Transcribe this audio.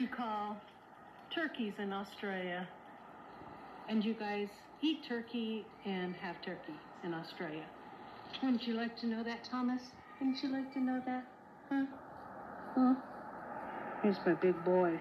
you call turkeys in Australia. And you guys eat turkey and have turkey in Australia. Wouldn't you like to know that, Thomas? Wouldn't you like to know that? Huh? Huh? Here's my big boy.